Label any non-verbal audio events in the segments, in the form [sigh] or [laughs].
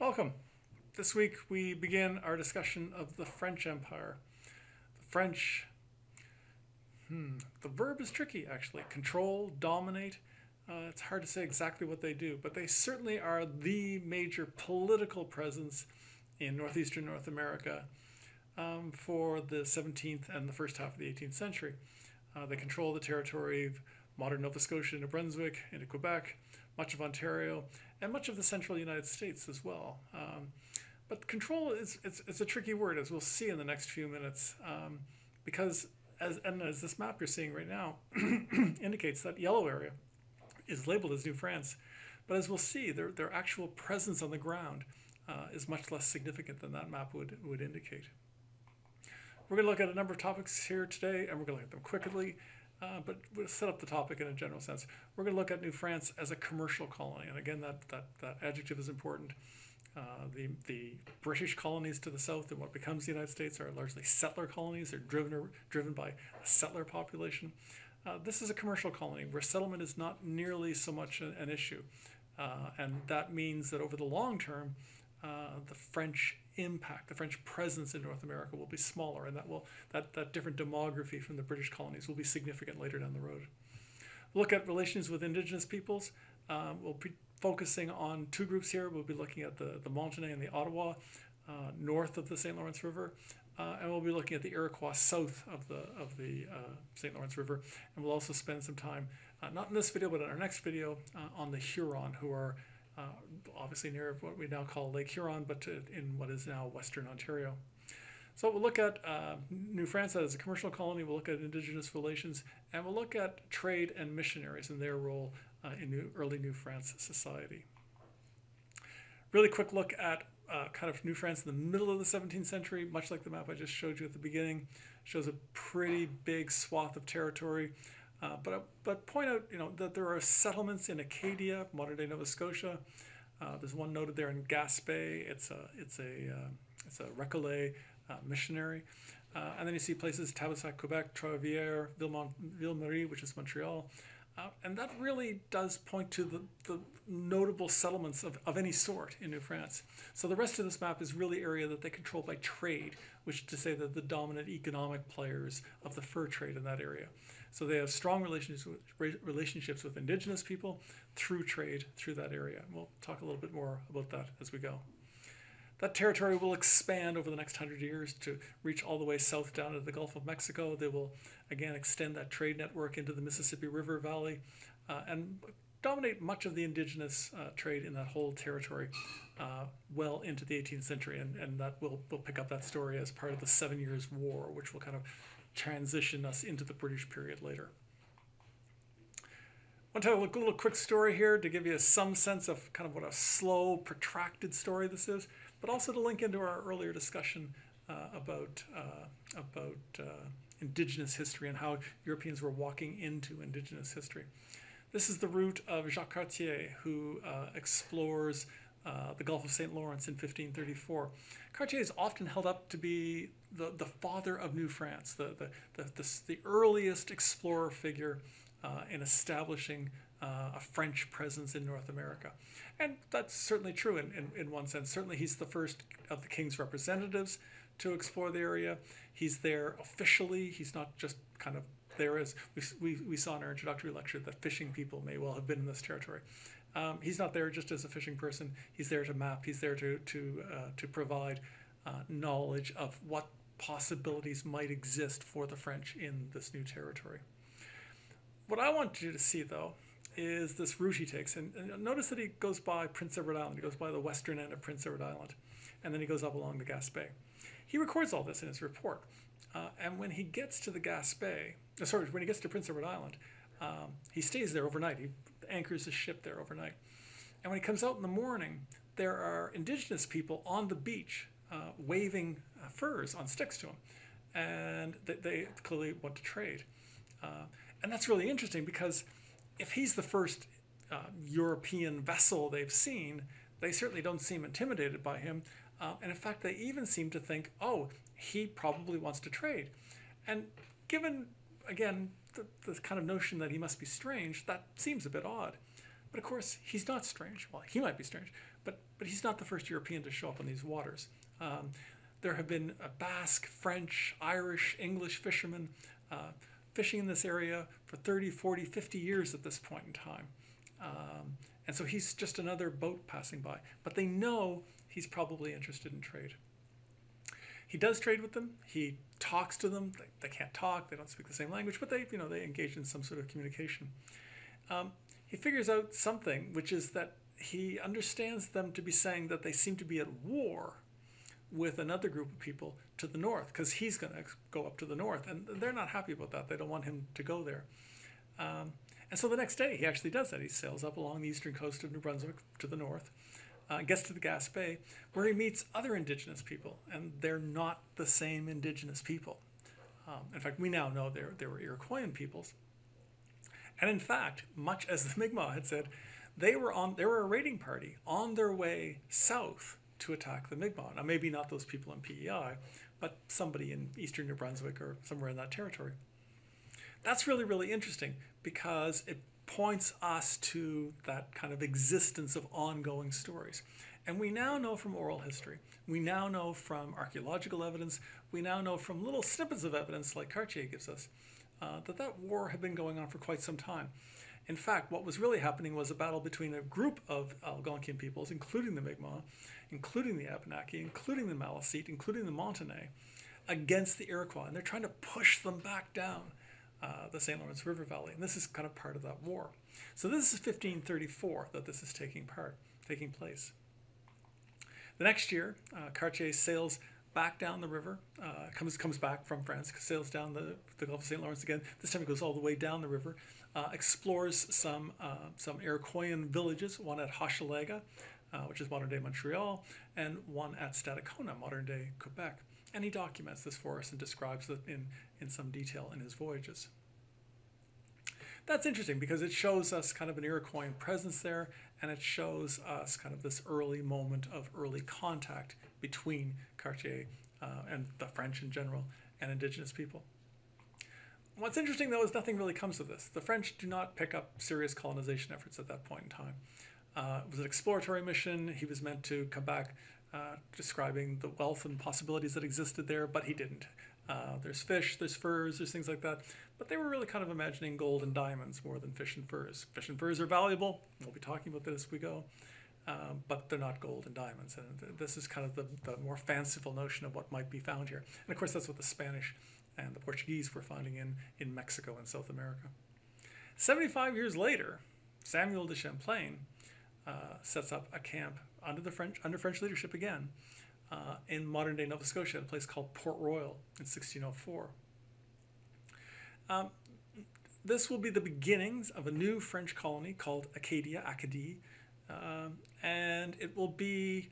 Welcome. This week we begin our discussion of the French Empire. The French, hmm, the verb is tricky actually. Control, dominate. Uh, it's hard to say exactly what they do, but they certainly are the major political presence in northeastern North America um, for the 17th and the first half of the 18th century. Uh, they control the territory of modern Nova Scotia, New Brunswick, into Quebec, much of Ontario, and much of the central United States as well. Um, but control is it's, it's a tricky word, as we'll see in the next few minutes, um, because as and as this map you're seeing right now [clears throat] indicates, that yellow area is labeled as New France, but as we'll see, their their actual presence on the ground uh, is much less significant than that map would would indicate. We're going to look at a number of topics here today, and we're going to look at them quickly. Uh, but we'll set up the topic in a general sense. We're going to look at New France as a commercial colony, and again, that that, that adjective is important. Uh, the the British colonies to the south and what becomes the United States are largely settler colonies. They're driven driven by a settler population. Uh, this is a commercial colony where settlement is not nearly so much an, an issue, uh, and that means that over the long term, uh, the French impact, the French presence in North America will be smaller, and that will that, that different demography from the British colonies will be significant later down the road. Look at relations with indigenous peoples. Um, we'll be focusing on two groups here. We'll be looking at the, the Montagnais and the Ottawa, uh, north of the St. Lawrence River, uh, and we'll be looking at the Iroquois south of the of the uh, St. Lawrence River, and we'll also spend some time, uh, not in this video, but in our next video, uh, on the Huron, who are uh, obviously near what we now call Lake Huron, but in what is now Western Ontario. So we'll look at uh, New France as a commercial colony, we'll look at indigenous relations, and we'll look at trade and missionaries and their role uh, in new, early New France society. Really quick look at uh, kind of New France in the middle of the 17th century, much like the map I just showed you at the beginning, shows a pretty big swath of territory. Uh, but but point out you know that there are settlements in Acadia, modern day Nova Scotia. Uh, there's one noted there in Gaspé. It's a it's a uh, it's a Recollet uh, missionary, uh, and then you see places Tadoussac, Quebec, Trois-Rivières, Ville-Marie, which is Montreal. Uh, and that really does point to the, the notable settlements of, of any sort in New France. So the rest of this map is really area that they control by trade, which is to say that the dominant economic players of the fur trade in that area. So they have strong relationships with, relationships with indigenous people through trade through that area. And we'll talk a little bit more about that as we go. That territory will expand over the next hundred years to reach all the way south down to the Gulf of Mexico. They will again extend that trade network into the Mississippi River Valley uh, and dominate much of the indigenous uh, trade in that whole territory uh, well into the 18th century. And, and that will we'll pick up that story as part of the Seven Years' War, which will kind of transition us into the British period later. I want to tell a little quick story here to give you some sense of kind of what a slow, protracted story this is, but also to link into our earlier discussion uh, about, uh, about uh, indigenous history and how Europeans were walking into indigenous history. This is the route of Jacques Cartier, who uh, explores uh, the Gulf of St. Lawrence in 1534. Cartier is often held up to be the, the father of New France, the, the, the, the, the earliest explorer figure uh, in establishing uh, a French presence in North America. And that's certainly true in, in, in one sense. Certainly, he's the first of the king's representatives to explore the area. He's there officially, he's not just kind of there as we, we, we saw in our introductory lecture that fishing people may well have been in this territory. Um, he's not there just as a fishing person. He's there to map. He's there to to uh, to provide uh, knowledge of what possibilities might exist for the French in this new territory. What I want you to see, though, is this route he takes. And, and, notice that he goes by Prince Edward Island. He goes by the western end of Prince Edward Island. And then he goes up along the Gaspé. He records all this in his report. Uh, and when he gets to the Gaspé, uh, sorry, when he gets to Prince Edward Island, um, he stays there overnight. He anchors his ship there overnight. And when he comes out in the morning, there are indigenous people on the beach uh, waving uh, furs on sticks to him. And they, they clearly want to trade. Uh, and that's really interesting because if he's the first uh, European vessel they've seen, they certainly don't seem intimidated by him. Uh, and in fact, they even seem to think, oh, he probably wants to trade. And given, again, the, the kind of notion that he must be strange, that seems a bit odd. But of course, he's not strange. Well, he might be strange, but, but he's not the first European to show up in these waters. Um, there have been Basque, French, Irish, English fishermen uh, fishing in this area for 30, 40, 50 years at this point in time. Um, and so he's just another boat passing by. But they know he's probably interested in trade. He does trade with them. He talks to them. They, they can't talk. They don't speak the same language, but they, you know, they engage in some sort of communication. Um, he figures out something, which is that he understands them to be saying that they seem to be at war with another group of people to the north because he's going to go up to the north, and they're not happy about that. They don't want him to go there. Um, and so the next day, he actually does that. He sails up along the eastern coast of New Brunswick to the north, uh, gets to the Gaspé, where he meets other indigenous people, and they're not the same indigenous people. Um, in fact, we now know there, there were Iroquoian peoples. And in fact, much as [laughs] the Mi'kmaq had said, they were on they were a raiding party on their way south to attack the Mi'kmaq. Now, maybe not those people in PEI, but somebody in eastern New Brunswick or somewhere in that territory. That's really, really interesting because it points us to that kind of existence of ongoing stories. And we now know from oral history, we now know from archaeological evidence, we now know from little snippets of evidence like Cartier gives us, uh, that that war had been going on for quite some time. In fact, what was really happening was a battle between a group of Algonquian peoples, including the Mi'kmaq, including the Abenaki, including the Maliseet, including the Montagnais, against the Iroquois. And they're trying to push them back down uh, the St. Lawrence River Valley. And this is kind of part of that war. So this is 1534 that this is taking part, taking place. The next year, uh, Cartier sails back down the river, uh, comes comes back from France, sails down the, the Gulf of St. Lawrence again. This time he goes all the way down the river, uh, explores some uh, some Iroquoian villages, one at Hochelaga, uh, which is modern day Montreal, and one at Stadacona, modern day Quebec. And he documents this for us and describes it in, in some detail in his voyages. That's interesting because it shows us kind of an Iroquoian presence there, and it shows us kind of this early moment of early contact between Cartier uh, and the French in general and indigenous people. What's interesting though is nothing really comes of this. The French do not pick up serious colonization efforts at that point in time. Uh, it was an exploratory mission. He was meant to come back uh, describing the wealth and possibilities that existed there, but he didn't. Uh, there's fish, there's furs, there's things like that. But they were really kind of imagining gold and diamonds more than fish and furs. Fish and furs are valuable. We'll be talking about that as we go. Um, but they're not gold and diamonds. And this is kind of the, the more fanciful notion of what might be found here. And of course, that's what the Spanish and the Portuguese were finding in, in Mexico and South America. 75 years later, Samuel de Champlain uh, sets up a camp under the French under French leadership again uh, in modern day Nova Scotia, a place called Port Royal in 1604. Um, this will be the beginnings of a new French colony called Acadia, Acadie, um, and it will be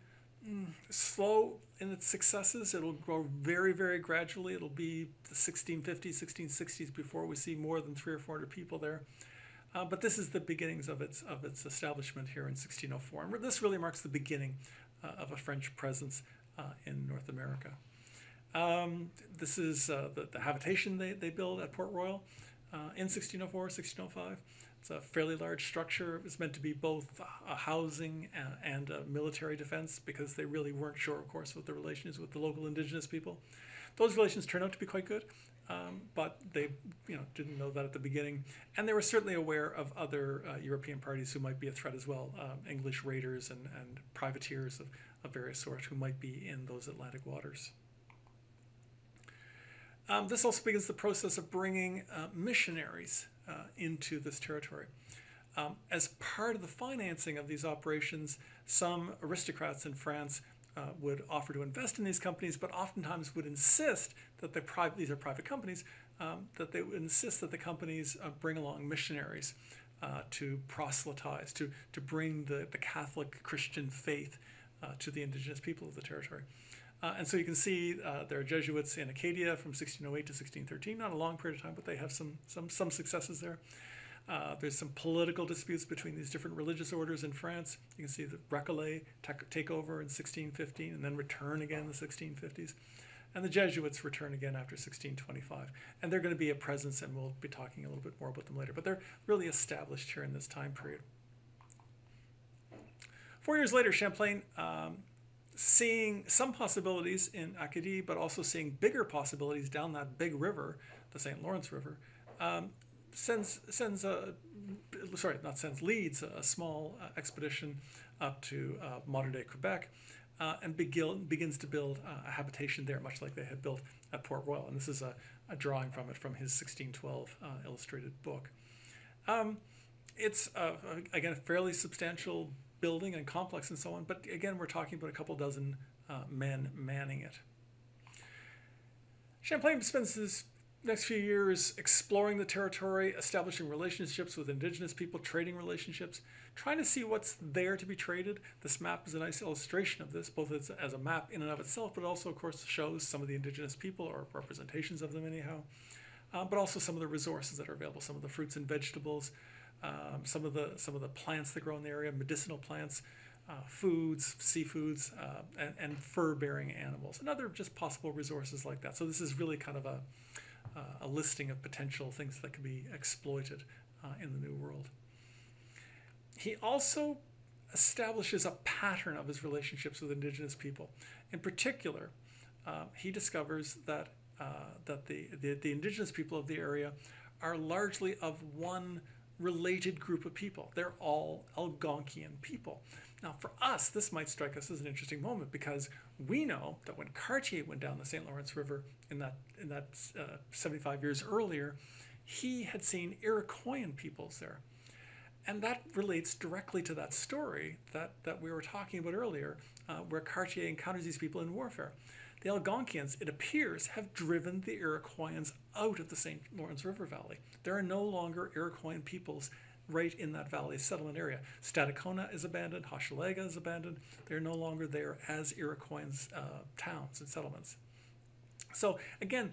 mm, slow in its successes. It'll grow very, very gradually. It'll be the 1650s, 1660s before we see more than three or four hundred people there. Uh, but this is the beginnings of its of its establishment here in 1604, and this really marks the beginning uh, of a French presence uh, in North America. Um, this is uh, the, the habitation they, they build at Port Royal uh, in 1604, 1605. It's a fairly large structure. It was meant to be both a housing and a military defense because they really weren't sure, of course, what the relations with the local indigenous people. Those relations turn out to be quite good. Um, but they you know didn't know that at the beginning, and they were certainly aware of other uh, European parties who might be a threat as well, um, English raiders and, and privateers of, of various sorts who might be in those Atlantic waters. Um, this also begins the process of bringing uh, missionaries uh, into this territory. Um, as part of the financing of these operations, some aristocrats in France uh, would offer to invest in these companies, but oftentimes would insist that the private, these are private companies, um, that they would insist that the companies uh, bring along missionaries uh, to proselytize, to, to bring the, the Catholic Christian faith uh, to the indigenous people of the territory. Uh, and so you can see there are Jesuits in Acadia from 1608 to 1613, not a long period of time, but they have some, some, some successes there. Uh, there's some political disputes between these different religious orders in France. You can see the Recollet take over in 1615 and then return again in the 1650s. And the Jesuits return again after 1625. And they're going to be a presence, and we'll be talking a little bit more about them later. But they're really established here in this time period. Four years later, Champlain, um, seeing some possibilities in Acadie, but also seeing bigger possibilities down that big river, the St. Lawrence River, um, sends sends a sorry, not sends leads a small uh, expedition up to uh, modern day Quebec. Uh, and begin, begins to build a habitation there, much like they had built at Port Royal. And this is a, a drawing from it from his 1612 uh, illustrated book. Um, it's, again, a fairly substantial building and complex and so on, but again, we're talking about a couple dozen uh, men manning it. Champlain spends his next few years exploring the territory, establishing relationships with indigenous people, trading relationships, trying to see what's there to be traded. This map is a nice illustration of this, both as, as a map in and of itself, but also, of course, shows some of the indigenous people or representations of them, anyhow, uh, but also some of the resources that are available, some of the fruits and vegetables, um, some of the some of the plants that grow in the area, medicinal plants, uh, foods, seafoods, uh, and, and fur-bearing animals, and other just possible resources like that. So this is really kind of a a listing of potential things that can be exploited uh, in the New World. He also establishes a pattern of his relationships with indigenous people. In particular, uh, he discovers that uh, that the, the, the indigenous people of the area are largely of one related group of people. They're all Algonquian people. Now, for us, this might strike us as an interesting moment because we know that when Cartier went down the St. Lawrence River in that in that uh, 75 years earlier, he had seen Iroquoian peoples there, and that relates directly to that story that that we were talking about earlier, uh, where Cartier encounters these people in warfare. The Algonquians, it appears, have driven the Iroquoians out of the St. Lawrence River Valley. There are no longer Iroquoian peoples right in that valley settlement area. Stadacona is abandoned, Hochelaga is abandoned. They're no longer there as Iroquois uh, towns and settlements. So again,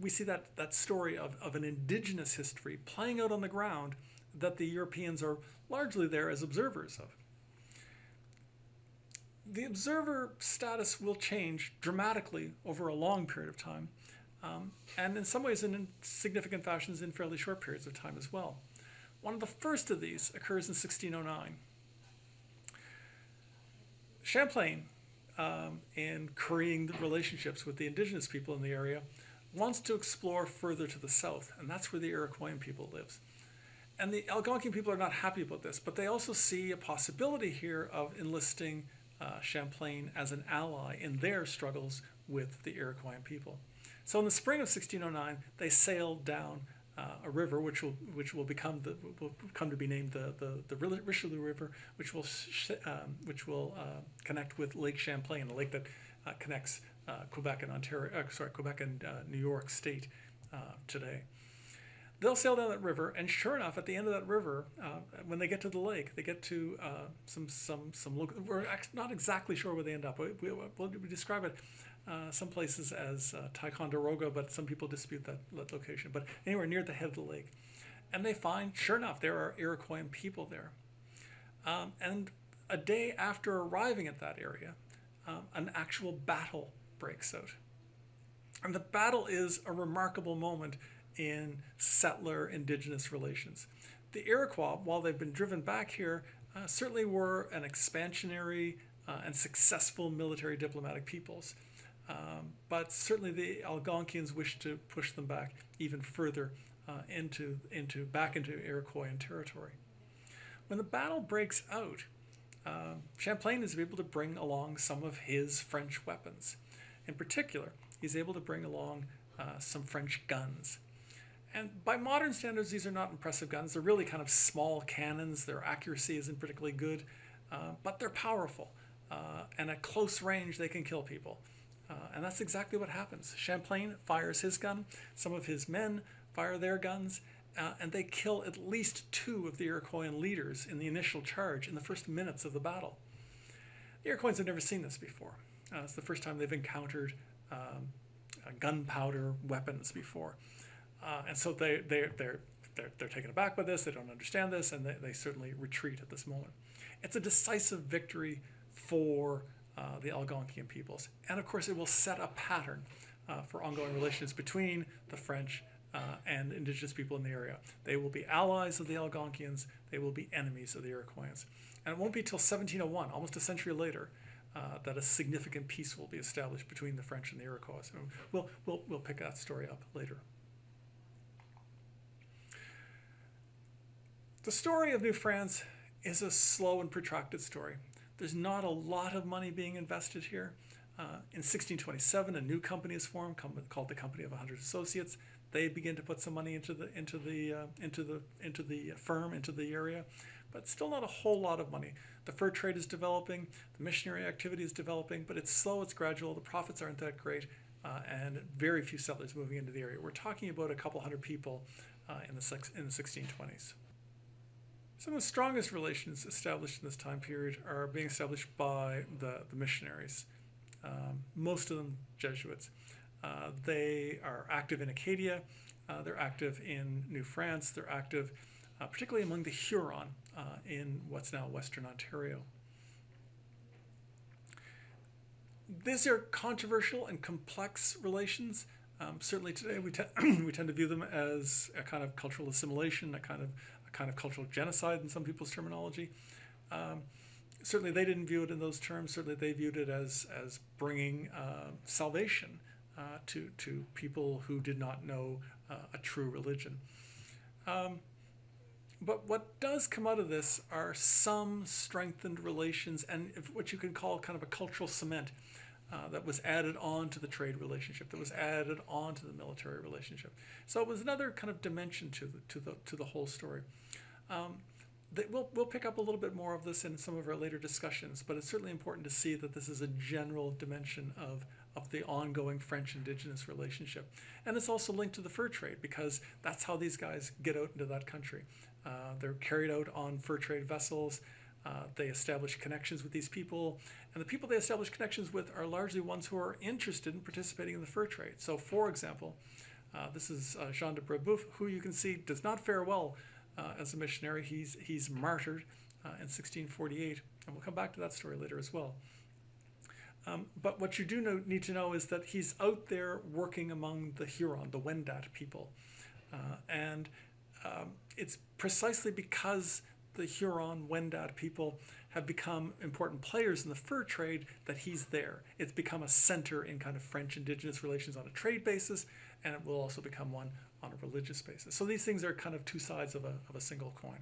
we see that, that story of, of an indigenous history playing out on the ground that the Europeans are largely there as observers of. The observer status will change dramatically over a long period of time, um, and in some ways in significant fashions in fairly short periods of time as well. One of the first of these occurs in 1609. Champlain, um, in currying the relationships with the indigenous people in the area, wants to explore further to the south, and that's where the Iroquoian people lives. And the Algonquian people are not happy about this, but they also see a possibility here of enlisting uh, Champlain as an ally in their struggles with the Iroquoian people. So in the spring of 1609, they sailed down uh, a river which will which will become the will come to be named the the, the Richelieu River, which will um, which will uh, connect with Lake Champlain, a lake that uh, connects uh, Quebec and Ontario, uh, sorry, Quebec and uh, New York State today. They'll sail down that river, and sure enough, at the end of that river, when they get to the lake, they get to some some some local. We're not exactly sure where they end up. We, we, we'll describe it uh, some places as uh, Ticonderoga, but some people dispute that, location. But anywhere near the head of the lake. And they find, sure enough, there are Iroquois people there. Um, and a day after arriving at that area, um, an actual battle breaks out. And the battle is a remarkable moment in settler indigenous relations. The Iroquois, while they've been driven back here, uh, certainly were an expansionary uh, and successful military diplomatic peoples. Um, but certainly the Algonquians wished to push them back even further uh, into, into, back into Iroquoian territory. When the battle breaks out, uh, Champlain is able to bring along some of his French weapons. In particular, he's able to bring along uh, some French guns. And by modern standards, these are not impressive guns. They're really kind of small cannons. Their accuracy isn't particularly good, uh, but they're powerful. Uh, and at close range, they can kill people. Uh, and that's exactly what happens. Champlain fires his gun, some of his men fire their guns, uh, and they kill at least two of the Iroquoian leaders in the initial charge in the first minutes of the battle. The Iroquois have never seen this before. Uh, it's the first time they've encountered um, uh, gunpowder weapons before. Uh, and so they, they, they're, they're, they're taken aback by this, they don't understand this, and they, they certainly retreat at this moment. It's a decisive victory for uh, the Algonquian peoples. And of course, it will set a pattern uh, for ongoing relations between the French uh, and indigenous people in the area. They will be allies of the Algonquians, they will be enemies of the Iroquois. And it won't be till 1701, almost a century later, uh, that a significant peace will be established between the French and the Iroquois. We'll, we'll, we'll pick that story up later. The story of New France is a slow and protracted story. There's not a lot of money being invested here. Uh, in 1627, a new company is formed called the Company of 100 Associates. They begin to put some money into the into the uh, into the into the firm into the area, but still not a whole lot of money. The fur trade is developing, the missionary activity is developing, but it's slow, it's gradual. The profits aren't that great, uh, and very few settlers moving into the area. We're talking about a couple hundred people uh, in the in the 1620s. Some of the strongest relations established in this time period are being established by the, the missionaries, um, most of them Jesuits. Uh, they are active in Acadia, uh, they're active in New France, they're active uh, particularly among the Huron uh, in what's now Western Ontario. These are controversial and complex relations. Um, certainly today we, te [clears throat] we tend to view them as a kind of cultural assimilation, a kind of kind of cultural genocide in some people's terminology. Um, certainly they didn't view it in those terms. Certainly they viewed it as, as bringing uh, salvation uh, to, to people who did not know uh, a true religion. Um, but what does come out of this are some strengthened relations and what you can call kind of a cultural cement uh, that was added on to the trade relationship, that was added on to the military relationship. So it was another kind of dimension to the, to the, to the whole story. Um, that we'll, we'll pick up a little bit more of this in some of our later discussions, but it's certainly important to see that this is a general dimension of, of the ongoing French indigenous relationship. And it's also linked to the fur trade because that's how these guys get out into that country. Uh, they're carried out on fur trade vessels. Uh, they establish connections with these people, and the people they establish connections with are largely ones who are interested in participating in the fur trade. So, for example, uh, this is uh, Jean de Brebeuf, who you can see does not fare well uh, as a missionary. He's, he's martyred uh, in 1648, and we'll come back to that story later as well. Um, but what you do know, need to know is that he's out there working among the Huron, the Wendat people. and um, it's precisely because the Huron, Wendat people have become important players in the fur trade that he's there. It's become a center in kind of French indigenous relations on a trade basis, and it will also become one on a religious basis. So these things are kind of two sides of a, of a single coin.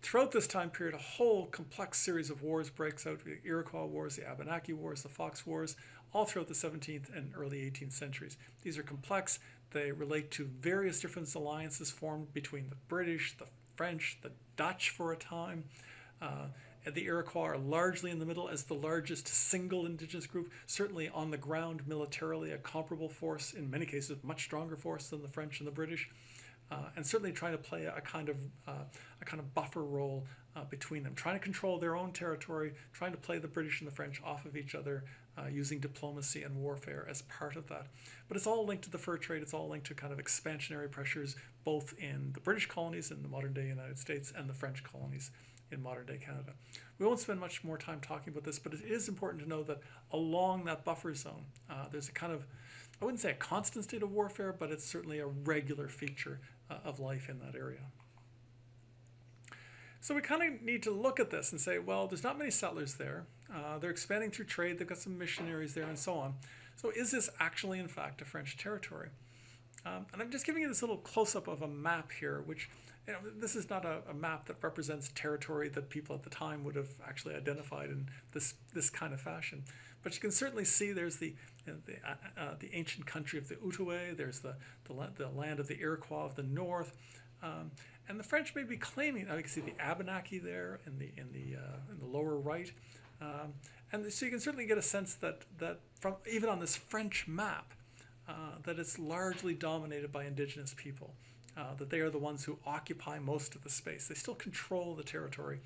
Throughout this time period, a whole complex series of wars breaks out the Iroquois Wars, the Abenaki Wars, the Fox Wars, all throughout the 17th and early 18th centuries. These are complex. They relate to various different alliances formed between the British, the French, the Dutch for a time. Uh, the Iroquois are largely in the middle as the largest single indigenous group, certainly on the ground militarily, a comparable force, in many cases, much stronger force than the French and the British. Uh, and certainly trying to play a kind of uh, a kind of buffer role uh, between them, trying to control their own territory, trying to play the British and the French off of each other, uh, using diplomacy and warfare as part of that. But it's all linked to the fur trade. It's all linked to kind of expansionary pressures, both in the British colonies in the modern day United States and the French colonies in modern day Canada. We won't spend much more time talking about this, but it is important to know that along that buffer zone, uh, there's a kind of, I wouldn't say a constant state of warfare, but it's certainly a regular feature uh, of life in that area. So we kind of need to look at this and say, well, there's not many settlers there. Uh, they're expanding through trade. They've got some missionaries there and so on. So is this actually, in fact, a French territory? Um, and I'm just giving you this little close-up of a map here, which you know, this is not a, a, map that represents territory that people at the time would have actually identified in this this kind of fashion. But you can certainly see there's the you know, the, uh, uh, the ancient country of the Outaouais. There's the, the the land of the Iroquois of the north, um, and the French may be claiming. I can see the Abenaki there in the in the uh, in the lower right, um, and so you can certainly get a sense that that from even on this French map, uh, that it's largely dominated by indigenous people uh, that they are the ones who occupy most of the space. They still control the territory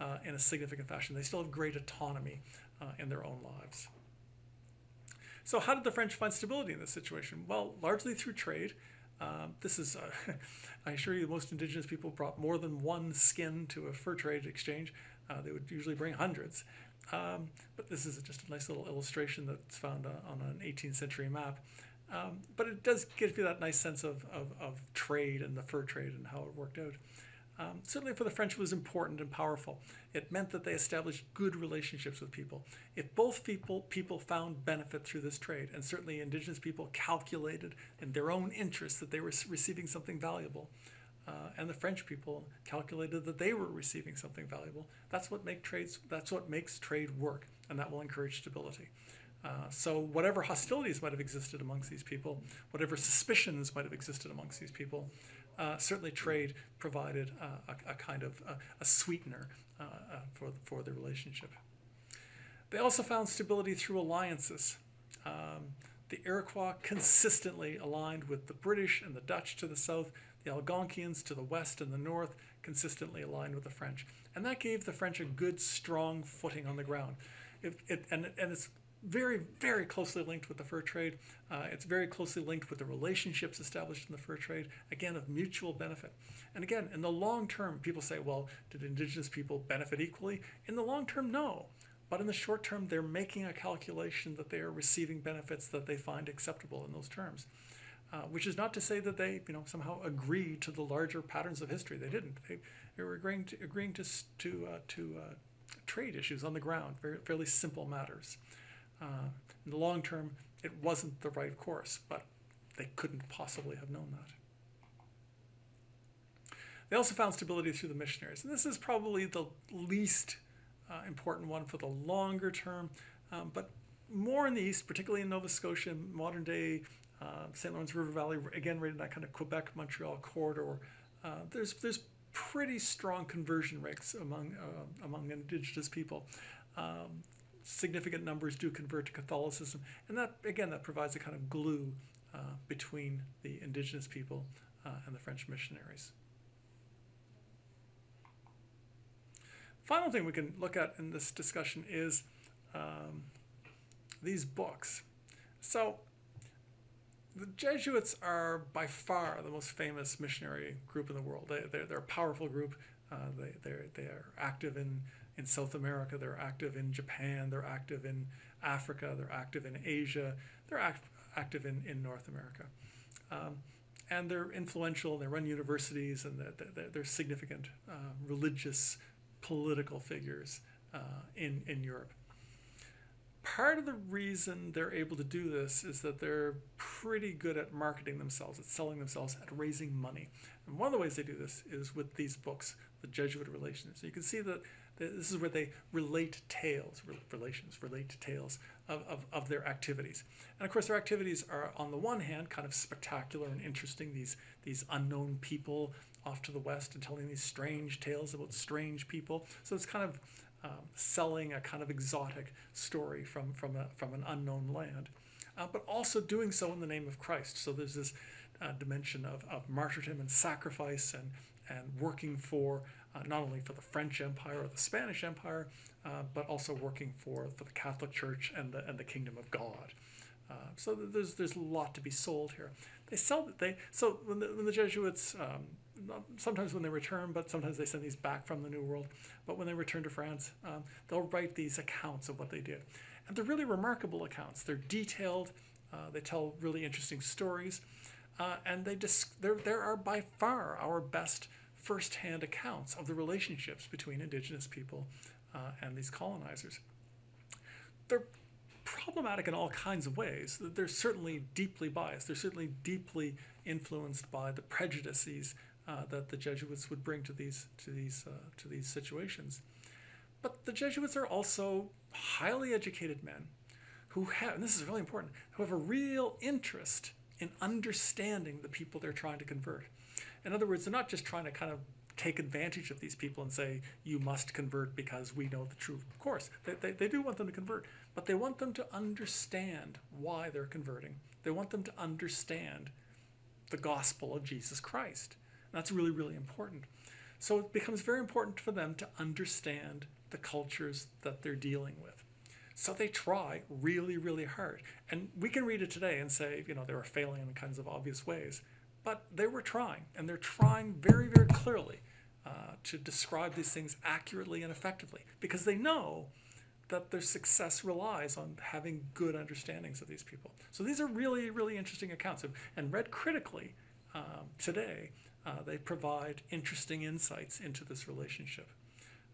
uh, in a significant fashion. They still have great autonomy uh, in their own lives. So how did the French find stability in this situation? Well, largely through trade. Um, this is, uh, [laughs] I assure you, most indigenous people brought more than one skin to a fur trade exchange. Uh, they would usually bring hundreds. Um, but this is just a nice little illustration that's found on an 18th century map. Um, but it does give you that nice sense of, of, of, trade and the fur trade and how it worked out. um, certainly for the French it was important and powerful. It meant that they established good relationships with people. If both people people found benefit through this trade, and certainly indigenous people calculated in their own interest that they were receiving something valuable, uh, and the French people calculated that they were receiving something valuable. That's what make trades. That's what makes trade work, and that will encourage stability. Uh, so whatever hostilities might have existed amongst these people, whatever suspicions might have existed amongst these people, uh, certainly trade provided uh, a, a, kind of uh, a sweetener uh, for, for the relationship. They also found stability through alliances. Um, the Iroquois consistently aligned with the British and the Dutch to the south, the Algonquians to the west and the north consistently aligned with the French. And that gave the French a good, strong footing on the ground. It, it, and, and it's very, very closely linked with the fur trade. Uh, it's very closely linked with the relationships established in the fur trade, again, of mutual benefit. And again, in the long term, people say, well, did indigenous people benefit equally? In the long term, no. But in the short term, they're making a calculation that they are receiving benefits that they find acceptable in those terms. Uh, which is not to say that they, you know, somehow agreed to the larger patterns of history. They didn't. They, they were agreeing to, agreeing to, to, uh, to uh, trade issues on the ground, very, fairly simple matters. Uh, in the long term, it wasn't the right course, but they couldn't possibly have known that. They also found stability through the missionaries, and this is probably the least uh, important one for the longer term, um, but more in the east, particularly in Nova Scotia, modern day uh, St. Lawrence River Valley, again, right in that kind of Quebec Montreal corridor. Uh, there's there's pretty strong conversion rates among uh, among Indigenous people. Um, significant numbers do convert to Catholicism, and that again that provides a kind of glue uh, between the indigenous people uh, and the French missionaries. Final thing we can look at in this discussion is um, these books. So the Jesuits are by far the most famous missionary group in the world. They, they're, they're a powerful group. Uh, they, they're, they are active in in South America, they're active in Japan, they're active in Africa, they're active in Asia, they're act- active in, in North America. Um, and they're influential, they run universities, and they're, they're significant uh, religious, political figures uh, in, in Europe. Part of the reason they're able to do this is that they're pretty good at marketing themselves, at selling themselves, at raising money. And one of the ways they do this is with these books, the Jesuit Relations. So you can see that this is where they relate tales, relations, relate tales of, of, of their activities. And of course, their activities are, on the one hand, kind of spectacular and interesting. These, these unknown people off to the west and telling these strange tales about strange people. So it's kind of um, selling a kind of exotic story from, from, a, from an unknown land, uh, but also doing so in the name of Christ. So there's this uh, dimension of, of martyrdom and sacrifice and, and working for uh, not only for the French Empire or the Spanish Empire, uh, but also working for, for the Catholic Church and the, and the Kingdom of God. Uh, so there's, there's a lot to be sold here. They sell they so when the, when the Jesuits um, sometimes when they return, but sometimes they send these back from the New World. But when they return to France, um, they'll write these accounts of what they did, and they're really remarkable accounts. They're detailed. Uh, they tell really interesting stories, uh, and they just there there are by far our best firsthand accounts of the relationships between indigenous people uh, and these colonizers. They're problematic in all kinds of ways. They're certainly deeply biased. They're certainly deeply influenced by the prejudices uh, that the Jesuits would bring to these to these uh, to these situations. But the Jesuits are also highly educated men who have, and this is really important, who have a real interest in understanding the people they're trying to convert. In other words, they're not just trying to kind of take advantage of these people and say, you must convert because we know the truth. Of course, they, they, they do want them to convert, but they want them to understand why they're converting. They want them to understand the gospel of Jesus Christ. And that's really, really important. So it becomes very important for them to understand the cultures that they're dealing with. So they try really, really hard. And we can read it today and say, you know, they were failing in kinds of obvious ways. But they were trying, and they're trying very, very clearly uh, to describe these things accurately and effectively because they know that their success relies on having good understandings of these people. So these are really, really interesting accounts. And read critically um, today, Uh, they provide interesting insights into this relationship.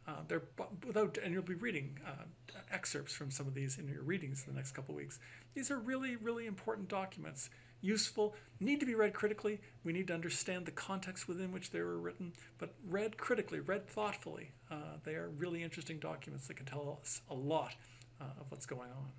Uh, they're without, and you'll be reading uh, excerpts from some of these in your readings in the next couple of weeks. These are really, really important documents, useful, need to be read critically. We need to understand the context within which they were written, but read critically, read thoughtfully. Uh, they are really interesting documents that can tell us a lot uh, of what's going on.